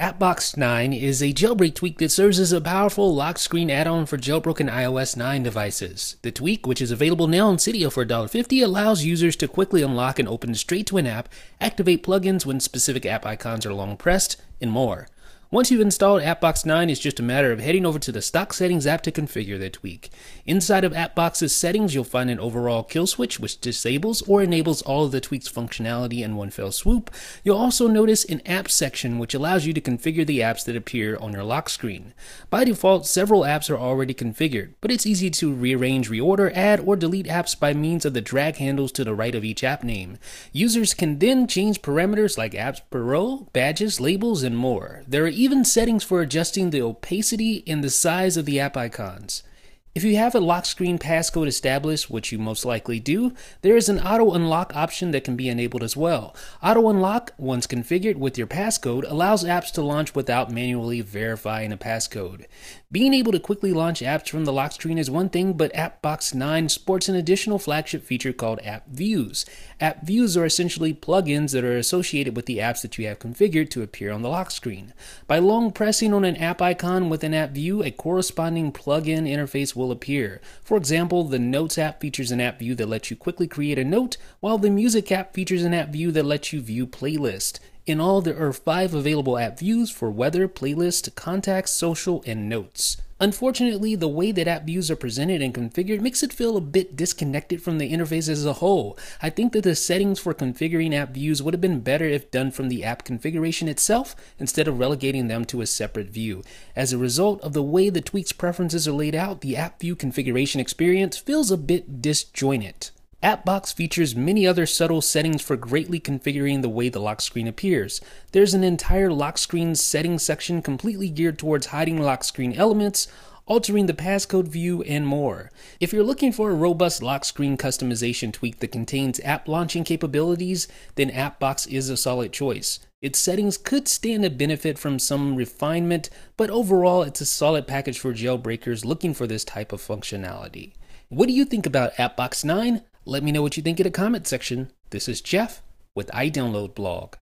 AppBox 9 is a jailbreak tweak that serves as a powerful lock screen add-on for jailbroken iOS 9 devices. The tweak, which is available now on Cydia for $1.50, allows users to quickly unlock and open straight to an app, activate plugins when specific app icons are long pressed, and more. Once you've installed AppBox 9, it's just a matter of heading over to the stock settings app to configure the tweak. Inside of AppBox's settings, you'll find an overall kill switch which disables or enables all of the tweak's functionality in one fell swoop. You'll also notice an apps section which allows you to configure the apps that appear on your lock screen. By default, several apps are already configured, but it's easy to rearrange, reorder, add, or delete apps by means of the drag handles to the right of each app name. Users can then change parameters like apps per row, badges, labels, and more. There are even settings for adjusting the opacity and the size of the app icons. If you have a lock screen passcode established, which you most likely do, there is an auto unlock option that can be enabled as well. Auto unlock, once configured with your passcode, allows apps to launch without manually verifying a passcode. Being able to quickly launch apps from the lock screen is one thing, but AppBox 9 sports an additional flagship feature called App Views. App Views are essentially plugins that are associated with the apps that you have configured to appear on the lock screen. By long pressing on an app icon with an app view, a corresponding plugin interface will appear. For example, the Notes app features an app view that lets you quickly create a note, while the Music app features an app view that lets you view playlist. In all, there are five available app views for weather, playlist, contacts, social, and notes. Unfortunately, the way that app views are presented and configured makes it feel a bit disconnected from the interface as a whole. I think that the settings for configuring app views would have been better if done from the app configuration itself instead of relegating them to a separate view. As a result of the way the tweaks preferences are laid out, the app view configuration experience feels a bit disjointed. AppBox features many other subtle settings for greatly configuring the way the lock screen appears. There's an entire lock screen settings section completely geared towards hiding lock screen elements, altering the passcode view, and more. If you're looking for a robust lock screen customization tweak that contains app launching capabilities, then AppBox is a solid choice. Its settings could stand to benefit from some refinement, but overall it's a solid package for jailbreakers looking for this type of functionality. What do you think about AppBox 9? Let me know what you think in the comment section. This is Jeff with iDownload Blog.